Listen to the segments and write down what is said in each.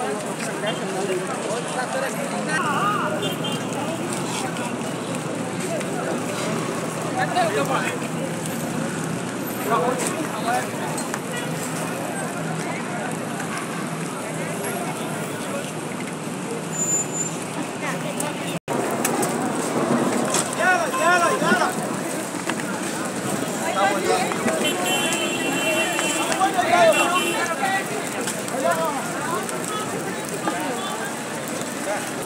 Come on.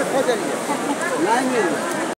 ることに。何